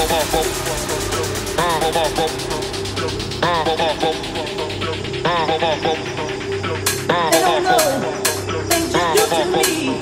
They don't know things you do.